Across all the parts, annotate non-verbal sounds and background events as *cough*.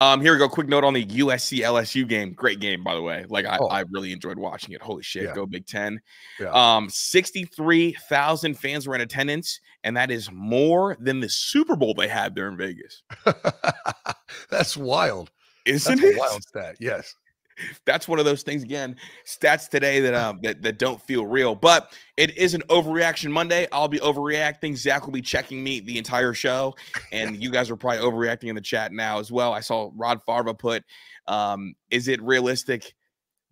Um, here we go. Quick note on the USC LSU game. Great game, by the way. Like I, Oh. I really enjoyed watching it. Holy shit, Yeah. go Big Ten. Yeah. Um, 63,000 fans were in attendance, and that is more than the Super Bowl they had there in Vegas. *laughs* That's wild. Isn't That's a it? wild stat. Yes. That's one of those things again. Stats today that um that, that don't feel real, but it is an overreaction Monday. I'll be overreacting. Zach will be checking me the entire show, and you guys are probably overreacting in the chat now as well. I saw Rod Farva put, um, "Is it realistic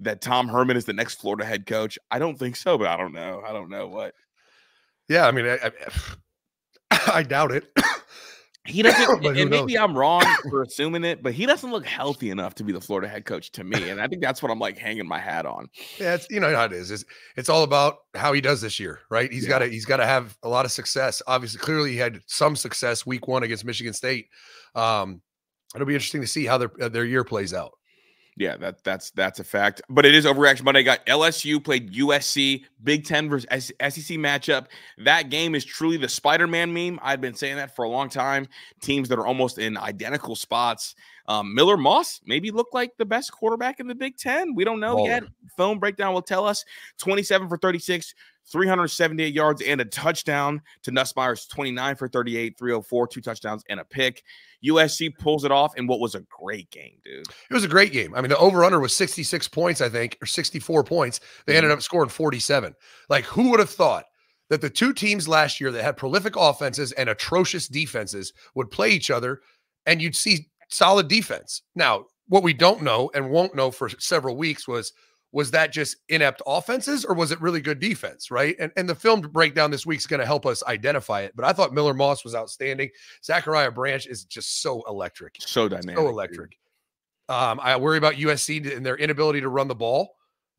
that Tom Herman is the next Florida head coach?" I don't think so, but I don't know. I don't know what Yeah. I mean, I, I, I doubt it. He doesn't. *coughs* And maybe knows? I'm wrong for assuming it, but he doesn't look healthy enough to be the Florida head coach to me, and I think that's what I'm like hanging my hat on. Yeah, it's you know how it is. It's, it's all about how he does this year, right? He's Yeah. got to he's got to have a lot of success. Obviously, clearly he had some success week one against Michigan State. Um, it'll be interesting to see how their uh, their year plays out. Yeah, that that's that's a fact. But it is overreaction Monday. Got LSU played USC, Big Ten versus SEC matchup. That game is truly the Spider-Man meme. I've been saying that for a long time. Teams that are almost in identical spots. Um, Miller Moss maybe look like the best quarterback in the Big Ten. We don't know Baller. yet. Phone breakdown will tell us. 27 for 36, 378 yards and a touchdown to Nussmeier's 29 for 38, 304, two touchdowns and a pick. USC pulls it off in what was a great game, dude. It was a great game. I mean, the over under was 66 points, I think, or 64 points. They ended mm-hmm. up scoring 47. Like, who would have thought that the two teams last year that had prolific offenses and atrocious defenses would play each other and you'd see solid defense? Now, what we don't know and won't know for several weeks was was that just inept offenses or was it really good defense, right? And and the film breakdown this week's going to help us identify it. But I thought Miller Moss was outstanding. Zachariah Branch is just so electric So dynamic. so dude. electric. Um, I worry about USC and their inability to run the ball.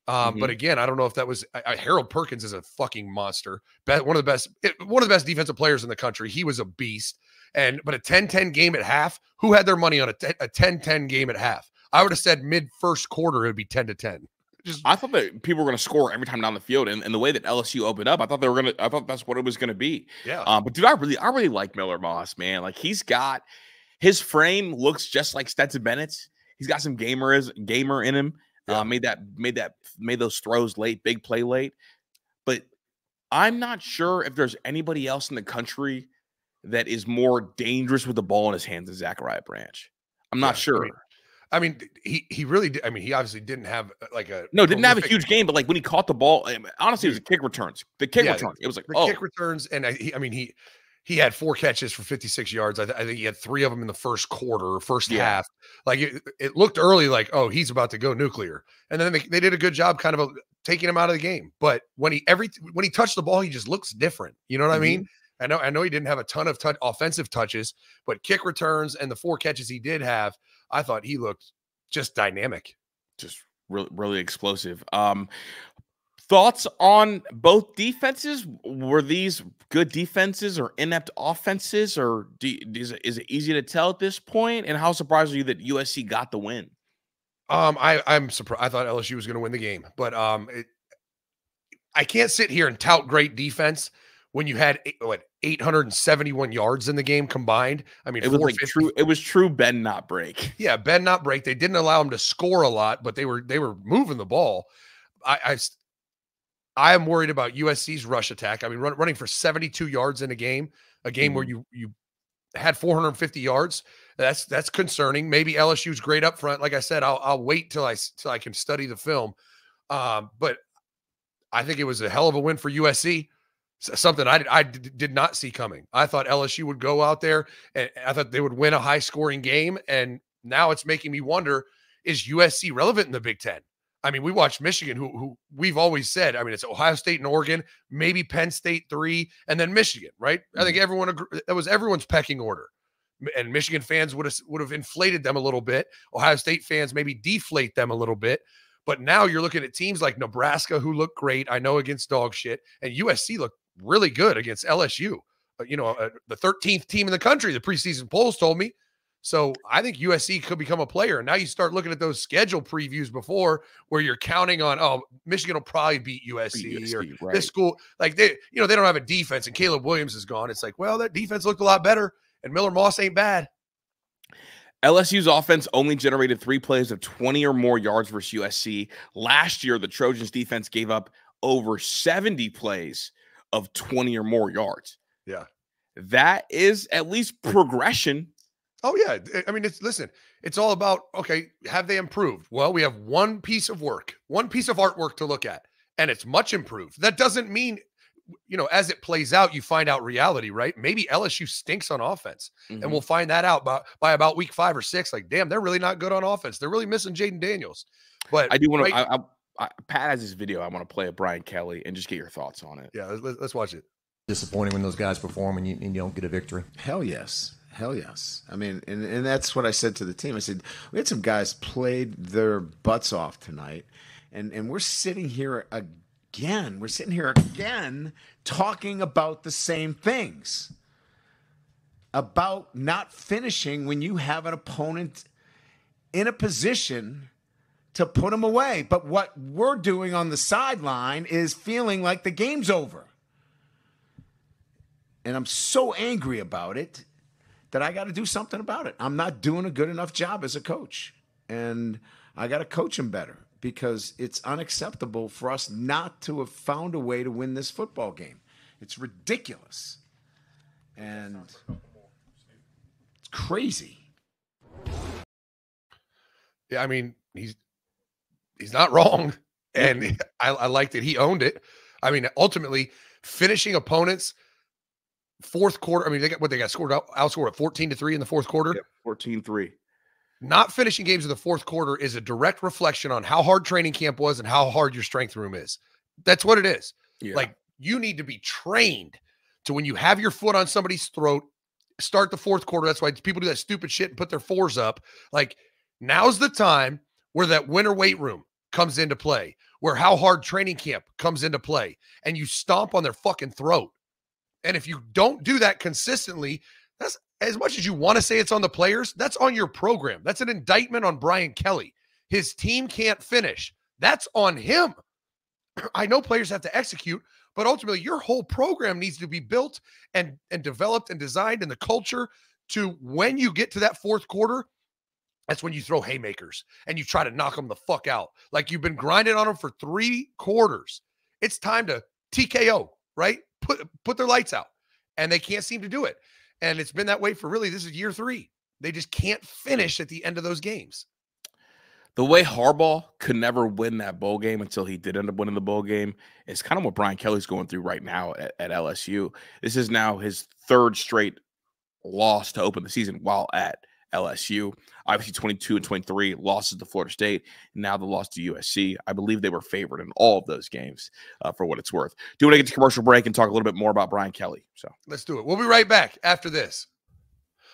Um, But again, I don't know if that was I, I- Harold Perkins is a fucking monster. Be- one of the best, it- one of the best defensive players in the country. He was a beast. And but a 10-10 game at half. Who had their money on a 10 a 10-10 game at half? I would have said mid first quarter it would be 10 to 10. Just I thought that people were going to score every time down the field, and, and the way that LSU opened up, I thought they were going to. I thought that's what it was going to be. yeah. Um, but dude, I really, I really like Miller Moss, man. Like he's got his frame looks just like Stetson Bennett's. He's got some gamer is gamer in him. Yeah. Uh, made that, made that, made those throws late, big play late. But I'm not sure if there's anybody else in the country that is more dangerous with the ball in his hands than Zachariah Branch. I'm not Yeah, I sure. mean, I mean, he he really did. I mean, he obviously didn't have uh, like a no, didn't have a huge game, but like when he caught the ball, I mean, honestly, it was the kick returns. The kick Yeah, return. It was like, the oh, kick returns, and I, he, I mean he he had four catches for 56 yards. I, th- I think he had three of them in the first quarter first Yeah. half. Like it, it looked early, like oh he's about to go nuclear, and then they, they did a good job kind of uh, taking him out of the game. But when he every when he touched the ball, he just looks different. You know what I mean? Mm-hmm. I know I know he didn't have a ton of tou- offensive touches, but kick returns and the four catches he did have, I thought he looked just dynamic. just really really explosive. Um thoughts on both defenses? Were these good defenses or inept offenses, or do, is it, is it easy to tell at this point? And how surprised are you that USC got the win? Um, I I'm surprised. I thought LSU was going to win the game, but um, it, I can't sit here and tout great defense when you had eight- what 871 yards in the game combined. I mean, It was like true. It was true. Ben not break. Yeah, Ben not break. They didn't allow him to score a lot, but they were they were moving the ball. I I am worried about USC's rush attack. I mean, run, running for 72 yards in a game, a game where you you had 450 yards. That's that's concerning. Maybe LSU's great up front. Like I said, I'll I'll wait till I till I can study the film. Um, but I think it was a hell of a win for USC. Something I did, I did not see coming. I thought LSU would go out there and I thought they would win a high scoring game. And now it's making me wonder: Is USC relevant in the Big Ten? I mean, we watched Michigan, who who we've always said. I mean, it's Ohio State and Oregon, maybe Penn State three, and then Michigan. Right? I think mm-hmm. everyone agr- that was everyone's pecking order. And Michigan fans would have would have inflated them a little bit. Ohio State fans maybe deflate them a little bit. But now you're looking at teams like Nebraska who look great. I know against dog shit, and USC looked really good against LSU. Uh, you know, uh, the 13th team in the country. The preseason polls told me. So I think USC could become a player. And now you start looking at those schedule previews before where you're counting on, oh, Michigan will probably beat USC, or USC, right. this school. Like they, you know, they don't have a defense and Caleb Williams is gone. It's like, well, that defense looked a lot better and Miller Moss ain't bad. LSU's offense only generated three plays of 20 or more yards versus USC. Last year, the Trojans defense gave up over 70 plays of 20 or more yards. Yeah. That is at least progression. Oh, yeah. I mean, it's listen, it's all about okay, have they improved? Well, we have one piece of work, one piece of artwork to look at, and it's much improved. That doesn't mean you know, as it plays out, you find out reality, right? Maybe LSU stinks on offense, mm-hmm. and we'll find that out by, by about week five or six. Like, damn, they're really not good on offense. They're really missing Jayden Daniels. But I do want right, to. I, I, Pat has this video. I want to play a Brian Kelly and just get your thoughts on it. Yeah, let's, let's watch it. Disappointing when those guys perform and you, and you don't get a victory. Hell yes. Hell yes. I mean, and, and that's what I said to the team. I said, we had some guys played their butts off tonight, and, and we're sitting here again. We're sitting here again talking about the same things about not finishing when you have an opponent in a position to put them away. But what we're doing on the sideline is feeling like the game's over. And I'm so angry about it that I got to do something about it. I'm not doing a good enough job as a coach. And I got to coach him better because it's unacceptable for us not to have found a way to win this football game. It's ridiculous. And it's crazy. Yeah, I mean, he's he's not wrong. And *laughs* I, I like that he owned it. I mean, ultimately, finishing opponents fourth quarter. I mean, they got what they got scored out, outscored at 14 to 3 in the fourth quarter. 14 3. Not finishing games in the fourth quarter is a direct reflection on how hard training camp was and how hard your strength room is. That's what it is. Yeah. Like you need to be trained to when you have your foot on somebody's throat, start the fourth quarter. That's why people do that stupid shit and put their fours up. Like now's the time where that winter weight room comes into play, where how hard training camp comes into play, and you stomp on their fucking throat. And if you don't do that consistently, that's as much as you want to say it's on the players, that's on your program. That's an indictment on Brian Kelly. His team can't finish. That's on him. *clears throat* I know players have to execute, but ultimately your whole program needs to be built and and developed and designed in the culture to when you get to that fourth quarter, that's when you throw haymakers and you try to knock them the fuck out. Like you've been grinding on them for 3 quarters. It's time to TKO, right? Put put their lights out. And they can't seem to do it. And it's been that way for really, this is year three. They just can't finish at the end of those games. The way Harbaugh could never win that bowl game until he did end up winning the bowl game is kind of what Brian Kelly's going through right now at, at LSU. This is now his third straight loss to open the season while at LSU. Obviously, 22 and 23 losses to Florida State. And now the loss to USC. I believe they were favored in all of those games uh, for what it's worth. Do you want to get to commercial break and talk a little bit more about Brian Kelly. So let's do it. We'll be right back after this.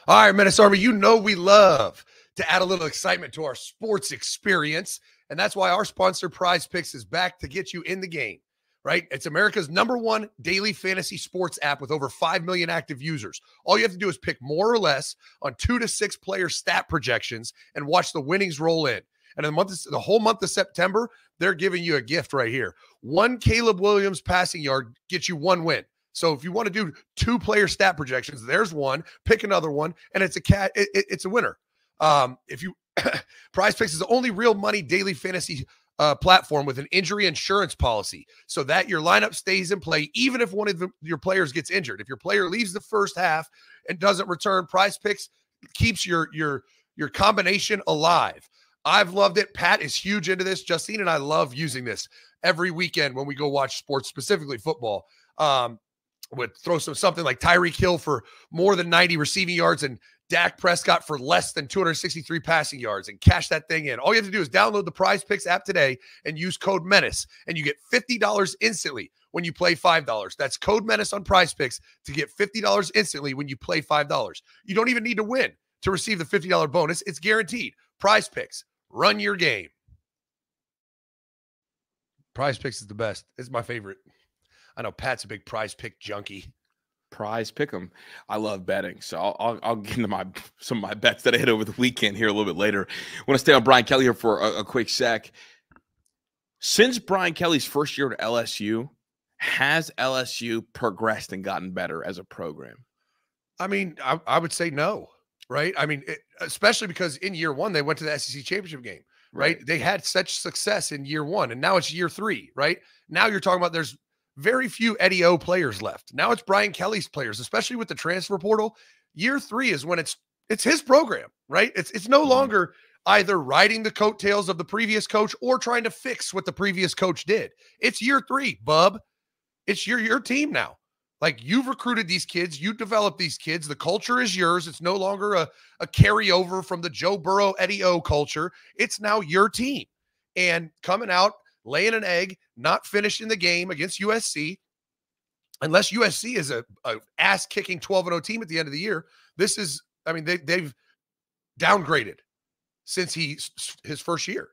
All right, Menace Army, you know we love to add a little excitement to our sports experience. And that's why our sponsor, Prize Picks, is back to get you in the game right? It's America's number one daily fantasy sports app with over 5 million active users. All you have to do is pick more or less on two to six player stat projections and watch the winnings roll in. And in the month, of, the whole month of September, they're giving you a gift right here. One Caleb Williams passing yard gets you one win. So if you want to do two player stat projections, there's one. Pick another one, and it's a cat. It, it, it's a winner. Um, if you *coughs* Prize Picks is the only real money daily fantasy uh, platform with an injury insurance policy so that your lineup stays in play even if one of the, your players gets injured. If your player leaves the first half and doesn't return, Prize Picks keeps your your your combination alive. I've loved it. Pat is huge into this. Justine and I love using this every weekend when we go watch sports, specifically football. Um, would throw some something like Tyreek Hill for more than 90 receiving yards and Dak Prescott for less than 263 passing yards and cash that thing in. All you have to do is download the Prize Picks app today and use code Menace, and you get $50 instantly when you play $5. That's code Menace on Prize Picks to get $50 instantly when you play $5. You don't even need to win to receive the $50 bonus. It's guaranteed. Prize Picks, run your game. Prize Picks is the best. It's my favorite. I know Pat's a big prize pick junkie prize pick them. I love betting, so I'll, I'll, I'll, get into my *laughs* some of my bets that I hit over the weekend here a little bit later. I want to stay on Brian Kelly here for a, a quick sec. Since Brian Kelly's first year at LSU, has LSU progressed and gotten better as a program? I mean, I, I would say no. right? I mean, it, especially because in year one they went to the SEC championship game, right? right? They had such success in year one, and now it's year three, right? Now you're talking about there's very few Eddie O players left. Now it's Brian Kelly's players, especially with the transfer portal. Year three is when it's it's his program, right? It's it's no mm-hmm. longer either riding the coattails of the previous coach or trying to fix what the previous coach did. It's year three, bub. It's your your team now. Like you've recruited these kids, you developed these kids. The culture is yours. It's no longer a, a carryover from the Joe Burrow, Eddie O culture. It's now your team. And coming out, laying an egg, not finishing the game against USC, unless USC is a, a ass kicking 12 0 team at the end of the year. This is, I mean, they, they've downgraded since he his first year.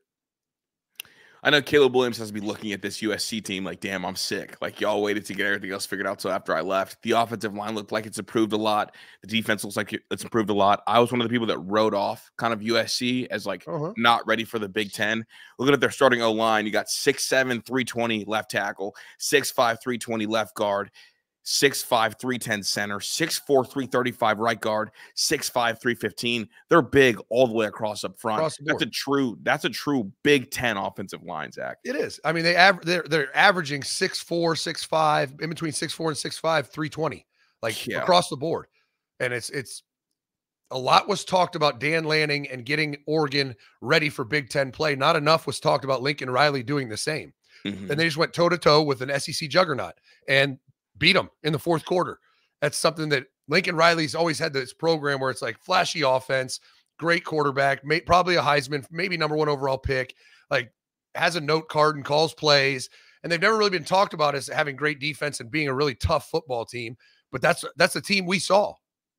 I know Caleb Williams has to be looking at this USC team like, damn, I'm sick. Like y'all waited to get everything else figured out. So after I left, the offensive line looked like it's improved a lot. The defense looks like it's improved a lot. I was one of the people that wrote off kind of USC as like uh-huh. not ready for the Big Ten. Looking at their starting O line, you got six seven, three twenty left tackle, six five, three twenty left guard, Six five three ten center, six four three thirty five right guard, six five three fifteen. They're big all the way across up front. Across that's a true, that's a true Big Ten offensive line, Zach. It is. I mean, they aver- they're they're averaging six four, six five, in between six four and six five, three twenty, like yeah. across the board. And it's it's a lot was talked about Dan Lanning and getting Oregon ready for Big Ten play. Not enough was talked about Lincoln Riley doing the same. Mm-hmm. And they just went toe to toe with an SEC juggernaut. And beat them in the fourth quarter. That's something that Lincoln Riley's always had this program where it's like flashy offense, great quarterback, may, probably a Heisman, maybe number one overall pick, like has a note card and calls plays. And they've never really been talked about as having great defense and being a really tough football team. But that's that's the team we saw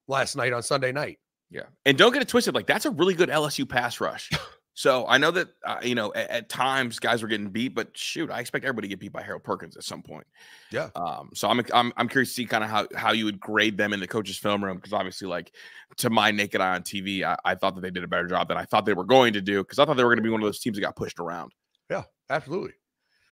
last night on Sunday night. Yeah. And don't get it twisted. Like that's a really good LSU pass rush. *laughs* So I know that uh, you know at, at, times guys were getting beat, but shoot, I expect everybody to get beat by Harold Perkins at some point. Yeah. Um. So I'm I'm I'm curious to see kind of how how you would grade them in the coach's film room because obviously, like to my naked eye on TV, I, I, thought that they did a better job than I thought they were going to do because I thought they were going to be one of those teams that got pushed around. Yeah, absolutely.